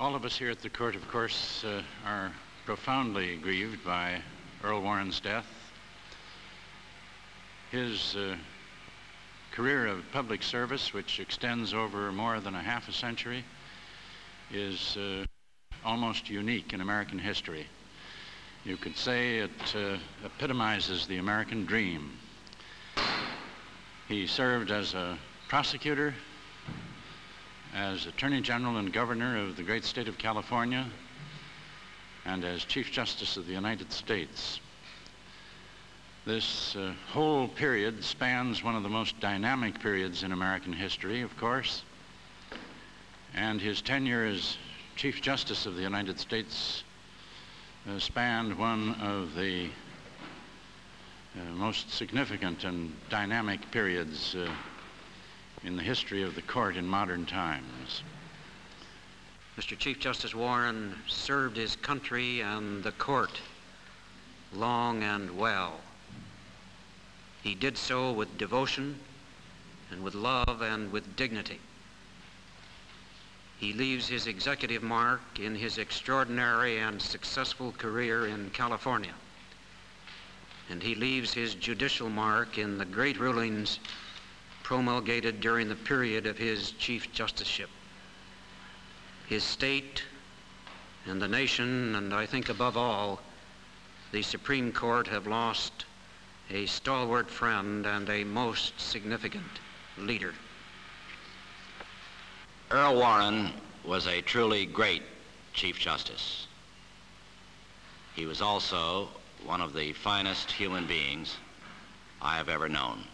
All of us here at the court, of course, uh, are profoundly grieved by Earl Warren's death. His uh, career of public service, which extends over more than a half a century, is uh, almost unique in American history. You could say it uh, epitomizes the American dream. He served as a prosecutor, as Attorney General and Governor of the great state of California, and as Chief Justice of the United States. This uh, whole period spans one of the most dynamic periods in American history, of course, and his tenure as Chief Justice of the United States uh, spanned one of the uh, most significant and dynamic periods uh, in the history of the court in modern times. Mr. Chief Justice Warren served his country and the court long and well. He did so with devotion and with love and with dignity. He leaves his executive mark in his extraordinary and successful career in California. And he leaves his judicial mark in the great rulings promulgated during the period of his chief justiceship his state and the nation, and I think above all, the Supreme Court have lost a stalwart friend and a most significant leader. Earl Warren was a truly great Chief Justice. He was also one of the finest human beings I have ever known.